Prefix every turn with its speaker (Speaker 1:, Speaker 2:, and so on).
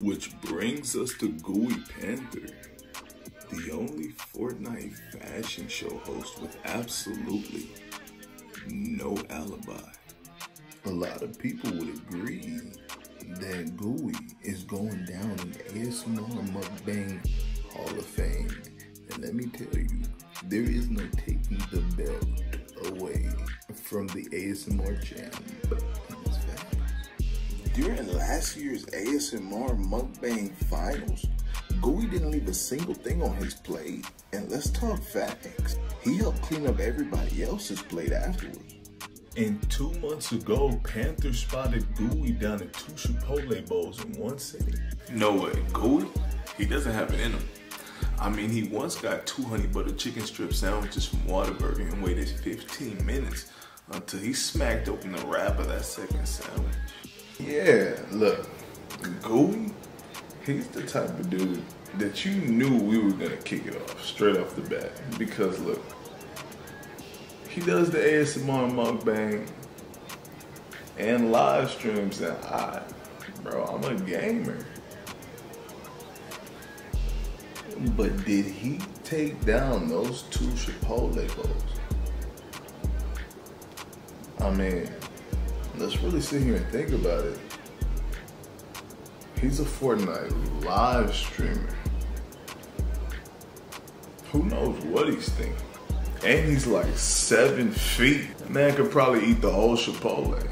Speaker 1: Which brings us to Gooey Panther, the only Fortnite fashion show host with absolutely no alibi. A lot of people would agree that Gooey is going down in ASMR Mukbang Hall of Fame. And let me tell you, there is no taking the belt away from the ASMR champ. During last year's ASMR Mukbang Finals, Gooey didn't leave a single thing on his plate. And let's talk facts. He helped clean up everybody else's plate afterwards. And two months ago, Panther spotted Gooey down at two Chipotle bowls in one sitting.
Speaker 2: No way, Gooey? He doesn't have it in him. I mean, he once got two honey butter chicken strip sandwiches from Whataburger and waited 15 minutes until he smacked open the wrap of that second sandwich.
Speaker 1: Yeah, look, Gooey, he's the type of dude that you knew we were gonna kick it off straight off the bat. Because look, he does the ASMR mukbang and live streams, and I, bro, I'm a gamer. But did he take down those two Chipotle bowls? I mean, let's really sit here and think about it. He's a Fortnite live streamer. Who knows what he's thinking? And he's like seven feet. man could probably eat the whole Chipotle.